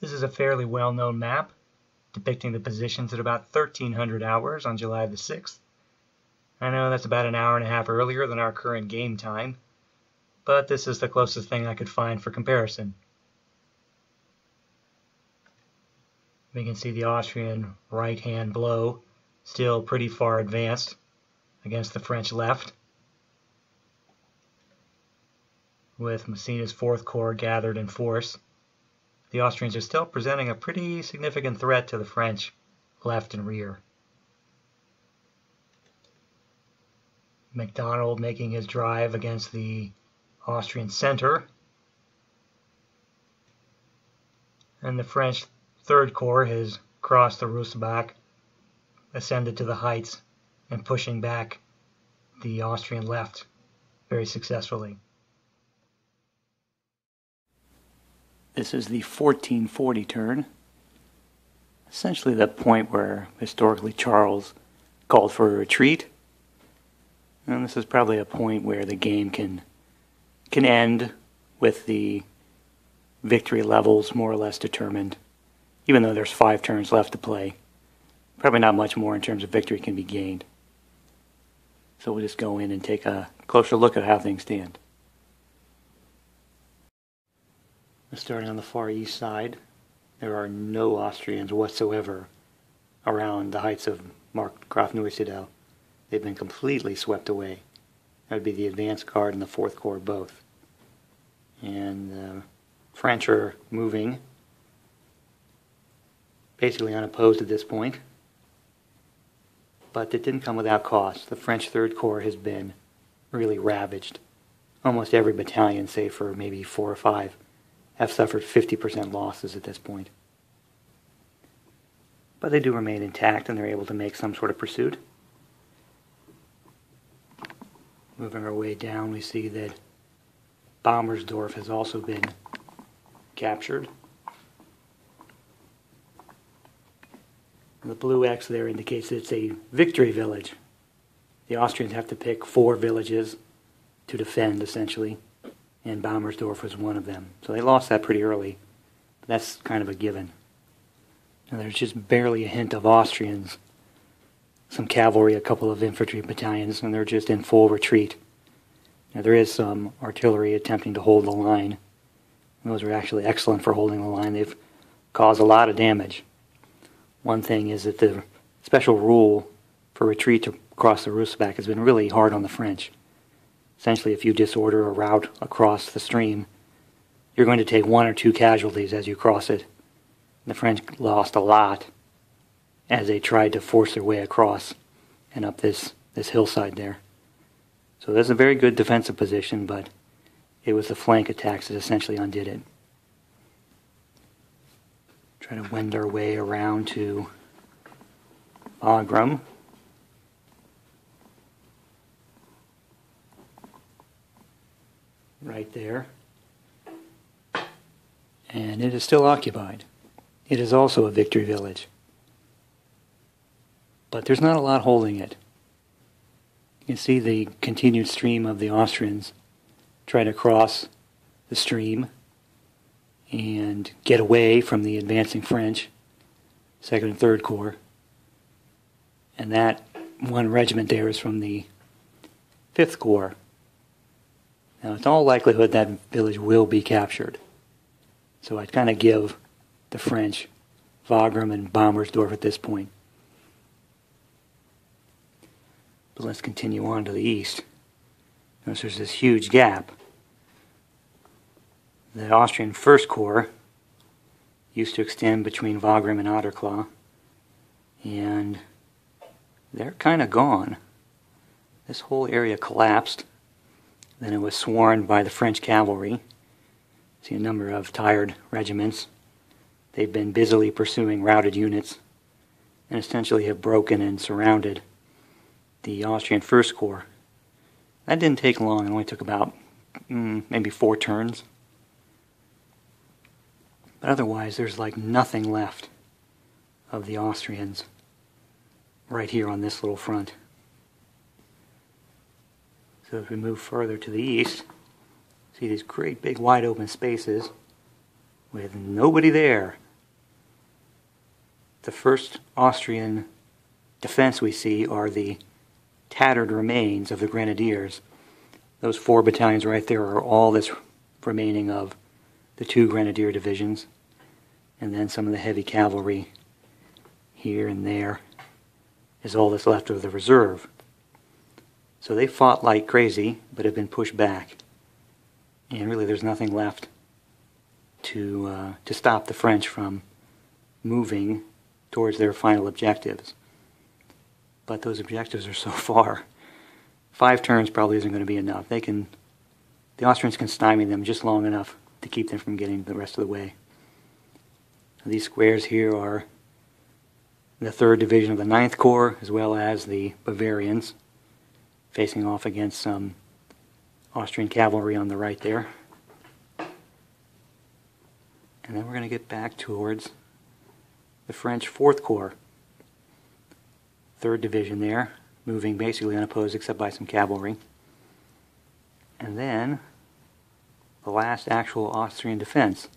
This is a fairly well-known map depicting the positions at about 1300 hours on July the 6th. I know that's about an hour and a half earlier than our current game time, but this is the closest thing I could find for comparison. We can see the Austrian right-hand blow still pretty far advanced against the French left, with Massena's Fourth Corps gathered in force the Austrians are still presenting a pretty significant threat to the French left and rear. MacDonald making his drive against the Austrian center. And the French Third Corps has crossed the Reussbach, ascended to the heights, and pushing back the Austrian left very successfully. This is the 1440 turn, essentially the point where historically Charles called for a retreat. And this is probably a point where the game can can end with the victory levels more or less determined, even though there's five turns left to play. Probably not much more in terms of victory can be gained. So we'll just go in and take a closer look at how things stand. Starting on the far east side, there are no Austrians whatsoever around the heights of Markgraf Neusiedl. They've been completely swept away. That would be the advance guard and the Fourth Corps both. And the uh, French are moving basically unopposed at this point. But it didn't come without cost. The French Third Corps has been really ravaged. Almost every battalion, save for maybe four or five, have suffered 50% losses at this point. But they do remain intact and they're able to make some sort of pursuit. Moving our way down, we see that Baumersdorf has also been captured. The blue X there indicates it's a victory village. The Austrians have to pick four villages to defend, essentially and Baumersdorf was one of them. So they lost that pretty early. That's kind of a given. And there's just barely a hint of Austrians, some cavalry, a couple of infantry battalions, and they're just in full retreat. Now there is some artillery attempting to hold the line. Those are actually excellent for holding the line. They've caused a lot of damage. One thing is that the special rule for retreat across the Reussbach has been really hard on the French essentially if you disorder a route across the stream, you're going to take one or two casualties as you cross it. The French lost a lot as they tried to force their way across and up this, this hillside there. So that's a very good defensive position, but it was the flank attacks that essentially undid it. Try to wend our way around to Wagram. Right there. And it is still occupied. It is also a victory village. But there's not a lot holding it. You can see the continued stream of the Austrians try to cross the stream and get away from the advancing French, Second and Third Corps. And that one regiment there is from the Fifth Corps, now, it's all likelihood that village will be captured. So I'd kind of give the French Wagram and Baumersdorf at this point. But let's continue on to the east. Notice there's this huge gap. The Austrian First Corps used to extend between Wagram and Aderklaa, and they're kind of gone. This whole area collapsed then it was sworn by the French cavalry. See a number of tired regiments. They've been busily pursuing routed units and essentially have broken and surrounded the Austrian First Corps. That didn't take long. It only took about mm, maybe four turns. But otherwise, there's like nothing left of the Austrians right here on this little front. So if we move further to the east, see these great big wide open spaces with nobody there. the first Austrian defense we see are the tattered remains of the grenadiers. Those four battalions right there are all that's remaining of the two grenadier divisions, and then some of the heavy cavalry here and there is all that's left of the reserve. So they fought like crazy, but have been pushed back. And really, there's nothing left to, uh, to stop the French from moving towards their final objectives. But those objectives are so far. Five turns probably isn't going to be enough. They can, the Austrians can stymie them just long enough to keep them from getting the rest of the way. These squares here are the 3rd Division of the Ninth Corps, as well as the Bavarians, facing off against some Austrian cavalry on the right there. And then we're going to get back towards the French Fourth Corps, Third Division there, moving basically unopposed except by some cavalry. And then the last actual Austrian defense.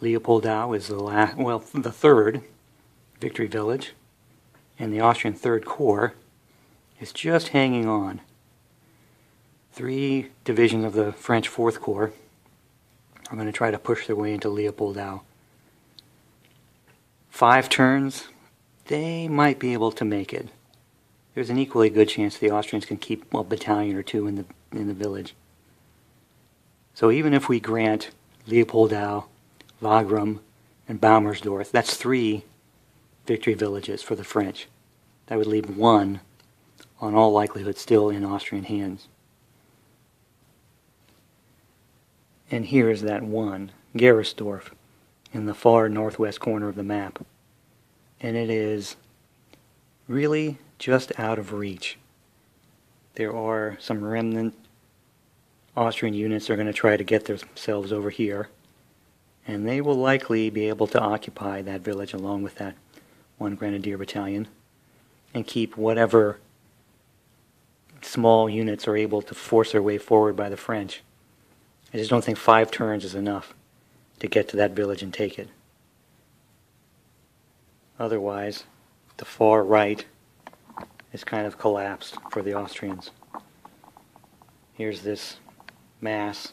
Leopoldau is the last, well, the third victory village, and the Austrian Third Corps is just hanging on. Three divisions of the French Fourth Corps are going to try to push their way into Leopoldau. Five turns, they might be able to make it. There's an equally good chance the Austrians can keep a battalion or two in the in the village. So even if we grant Leopoldau, Wagram, and Baumersdorf, that's three victory villages for the French. That would leave one, on all likelihood, still in Austrian hands. And here is that one, Gerasdorf, in the far northwest corner of the map. And it is really just out of reach. There are some remnant Austrian units that are going to try to get themselves over here. And they will likely be able to occupy that village along with that one grenadier battalion and keep whatever small units are able to force their way forward by the French. I just don't think five turns is enough to get to that village and take it. Otherwise, the far right is kind of collapsed for the Austrians. Here's this mass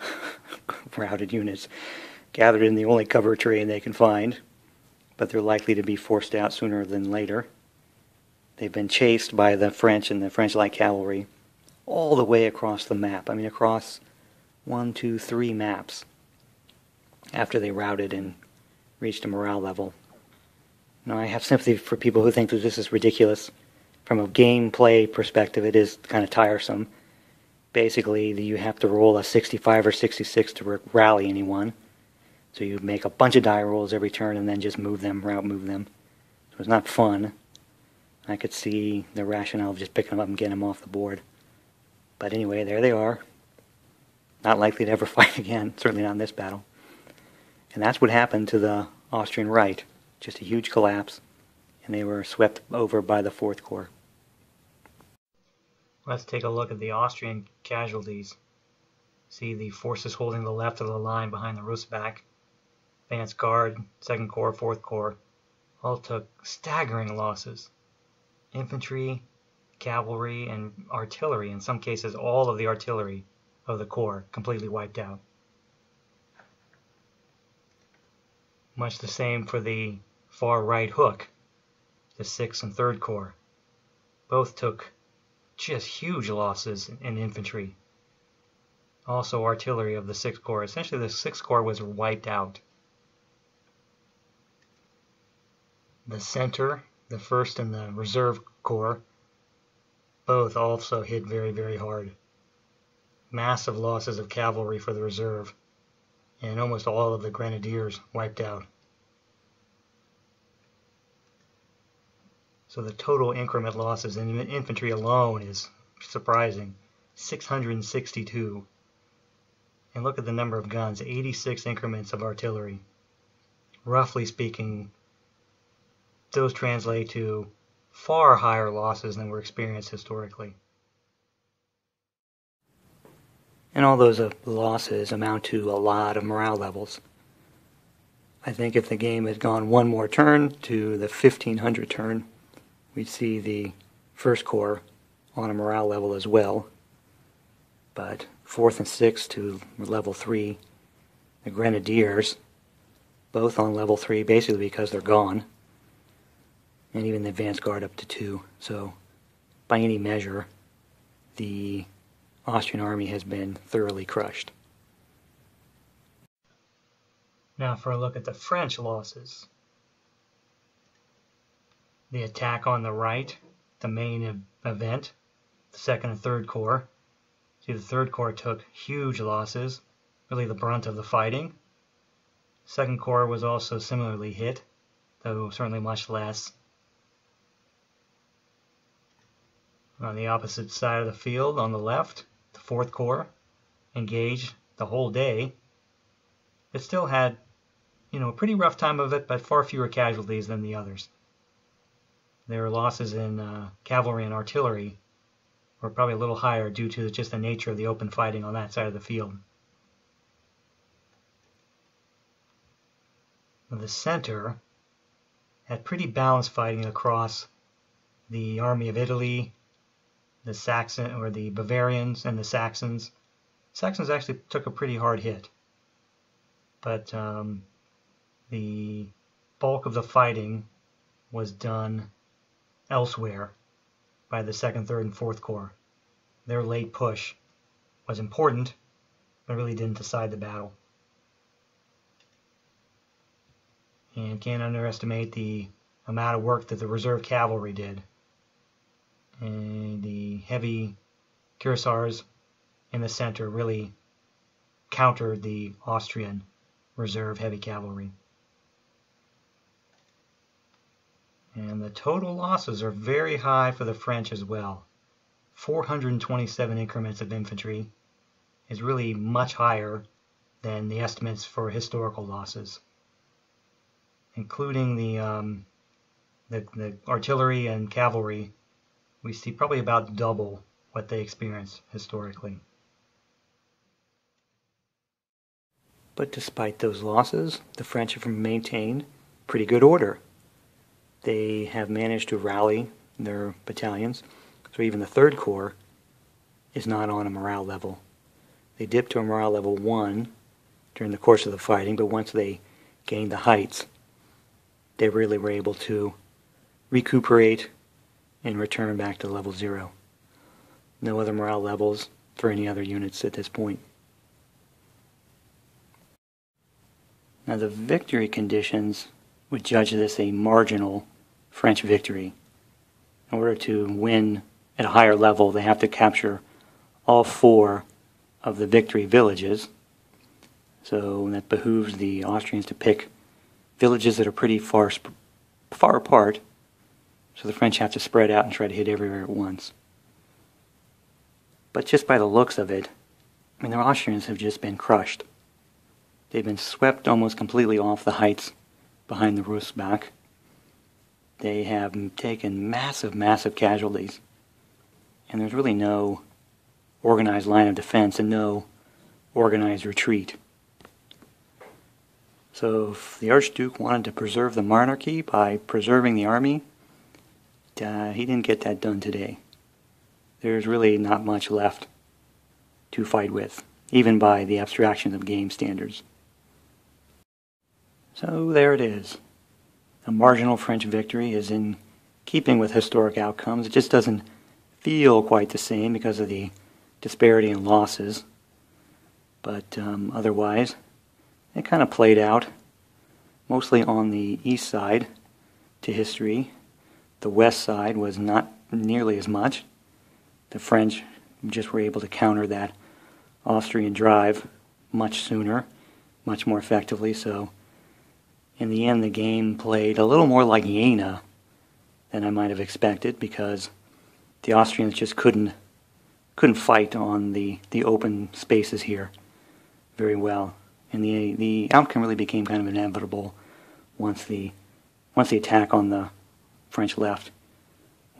routed units gathered in the only cover terrain they can find, but they're likely to be forced out sooner than later. They've been chased by the French and the French light cavalry all the way across the map. I mean, across one, two, three maps after they routed and reached a morale level. Now, I have sympathy for people who think that this is ridiculous. From a gameplay perspective, it is kind of tiresome. Basically, you have to roll a 65 or 66 to rally anyone. So you make a bunch of die rolls every turn and then just move them, route move them. So it's not fun. I could see the rationale of just picking them up and getting them off the board. But anyway, there they are. Not likely to ever fight again, certainly not in this battle. And that's what happened to the Austrian right. Just a huge collapse, and they were swept over by the Fourth Corps. Let's take a look at the Austrian casualties. See the forces holding the left of the line behind the Russbach, advance guard, 2nd Corps, 4th Corps, all took staggering losses. Infantry, cavalry, and artillery, in some cases all of the artillery of the Corps, completely wiped out. Much the same for the far right hook, the 6th and 3rd Corps. Both took just huge losses in infantry. Also artillery of the 6th Corps. Essentially the 6th Corps was wiped out. The center, the 1st and the Reserve Corps, both also hit very, very hard. Massive losses of cavalry for the reserve, and almost all of the grenadiers wiped out. So the total increment losses in infantry alone is surprising 662. And look at the number of guns 86 increments of artillery. Roughly speaking, those translate to far higher losses than were experienced historically. And all those uh, losses amount to a lot of morale levels. I think if the game had gone one more turn to the 1500 turn, we'd see the first corps on a morale level as well. But fourth and sixth to level three, the Grenadiers, both on level three, basically because they're gone, and even the advance guard up to two. So, by any measure, the Austrian army has been thoroughly crushed. Now for a look at the French losses. The attack on the right, the main event, the second and third corps. See, the third corps took huge losses, really the brunt of the fighting. Second corps was also similarly hit, though certainly much less. On the opposite side of the field, on the left, the fourth corps engaged the whole day. It still had, you know, a pretty rough time of it, but far fewer casualties than the others. Their losses in uh, cavalry and artillery were probably a little higher due to just the nature of the open fighting on that side of the field. The center had pretty balanced fighting across the Army of Italy, the Saxon or the Bavarians and the Saxons. Saxons actually took a pretty hard hit, but um, the bulk of the fighting was done elsewhere by the 2nd, 3rd, and 4th Corps. Their late push was important, but really didn't decide the battle. And can't underestimate the amount of work that the reserve cavalry did. And the heavy cuirassiers in the center really countered the Austrian reserve heavy cavalry. And the total losses are very high for the French as well. 427 increments of infantry is really much higher than the estimates for historical losses, including the, um, the, the artillery and cavalry. We see probably about double what they experienced historically. But despite those losses, the French have maintained pretty good order they have managed to rally their battalions. So even the Third Corps is not on a morale level. They dipped to a morale level 1 during the course of the fighting, but once they gained the heights, they really were able to recuperate and return back to level 0. No other morale levels for any other units at this point. Now the victory conditions would judge this a marginal French victory. In order to win at a higher level, they have to capture all four of the victory villages. So that behooves the Austrians to pick villages that are pretty far, far apart. So the French have to spread out and try to hit everywhere at once. But just by the looks of it, I mean, the Austrians have just been crushed. They've been swept almost completely off the heights behind the Reussbach. They have taken massive, massive casualties. And there's really no organized line of defense and no organized retreat. So if the Archduke wanted to preserve the monarchy by preserving the army, uh, he didn't get that done today. There's really not much left to fight with, even by the abstraction of game standards. So there it is. A marginal French victory is in keeping with historic outcomes. It just doesn't feel quite the same because of the disparity in losses. But um, otherwise, it kind of played out mostly on the east side to history. The west side was not nearly as much. The French just were able to counter that Austrian drive much sooner, much more effectively. So in the end, the game played a little more like Jena than I might have expected because the Austrians just couldn't couldn't fight on the, the open spaces here very well. And the the outcome really became kind of inevitable once the once the attack on the French left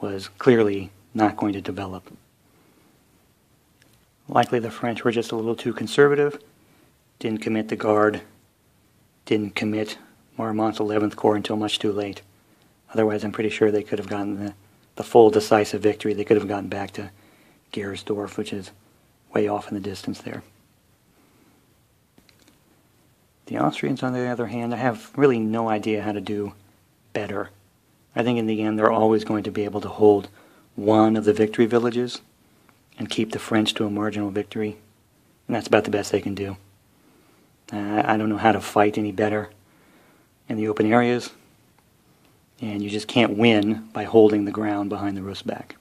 was clearly not going to develop. Likely the French were just a little too conservative, didn't commit the guard, didn't commit Marmont's 11th Corps until much too late. Otherwise, I'm pretty sure they could have gotten the, the full decisive victory. They could have gotten back to Gersdorf, which is way off in the distance there. The Austrians, on the other hand, I have really no idea how to do better. I think in the end they're always going to be able to hold one of the victory villages and keep the French to a marginal victory. And that's about the best they can do. Uh, I don't know how to fight any better in the open areas. And you just can't win by holding the ground behind the Russbach.